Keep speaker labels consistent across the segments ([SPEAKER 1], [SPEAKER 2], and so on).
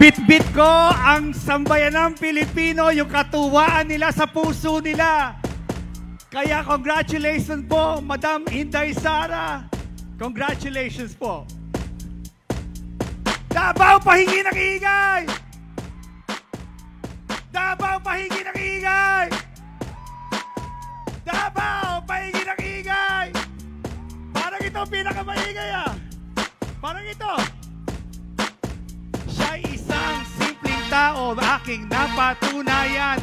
[SPEAKER 1] Bit-bit ko ang sambayan ng Pilipino, yung katuwaan nila sa puso nila. Kaya congratulations po, Madam Inday Sara. Congratulations po. Davao, pahingi ng ingay! Davao, pahingi ng ingay! Davao, pahingi ng ingay! Parang ito pinakamaingay ah! Parang ito! Aking napatunayan.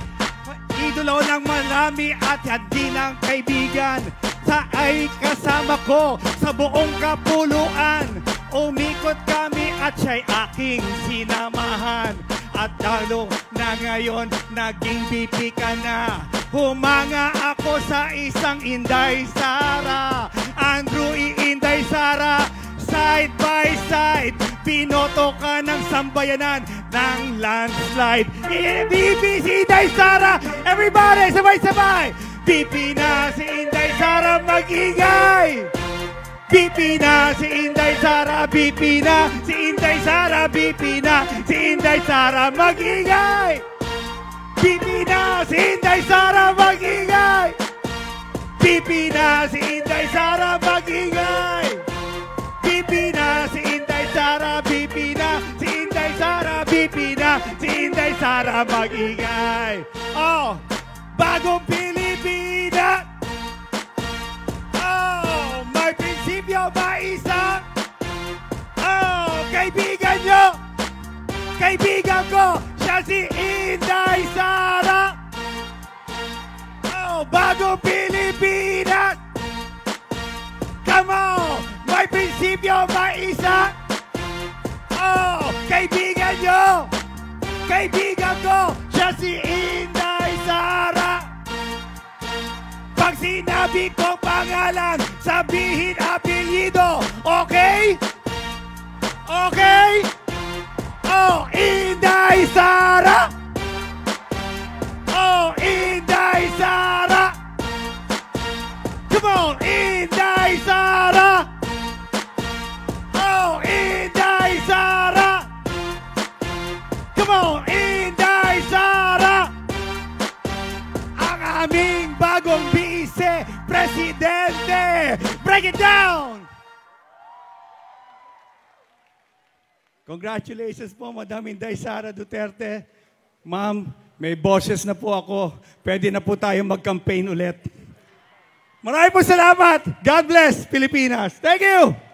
[SPEAKER 1] Idolo ng marami at hindi ng kaibigan. Sa ay kasama ko sa buong kapuluan. Umikot kami at siya'y aking sinamahan. At lalo na ngayon, naging BP ka na. Humanga ako sa isang Inday Sara. Andrew. Inday Sara, side by side. Pinoto ka ng sambayanan ng landslide. BP si Inday Sara! Everybody, sabay-sabay! BP na si Inday Sara, mag-ingay! Na si Inday Sara, BP na si Inday Sara, BP na si Inday Sara, mag-ingay! Na si Inday Sara, mag-ingay! Na si Inday Sara, Inday Sara, mag-ingay! Oh, bagong Pilipinas! Oh, may prinsipyo ba isa? Oh, kaibigan nyo! Kaibigan ko, siya si Inday Sara! Oh, bagong Pilipinas! Come on! May prinsipyo ba isa? Oh, kaibigan nyo! Kaibigan ko, siya si Inday Sara! Pag sinabi kong pangalan, sabihin apelyido. Okay? Okay? Oh, Inday Sara! Oh, Inday Sara! Come on, Inday aming bagong vice-presidente! Break it down! Congratulations po, Madam Inday Sara Duterte. Ma'am, may bosses na po ako. Pwede na po tayo mag-campaign ulit. Maraming po salamat. God bless, Pilipinas. Thank you.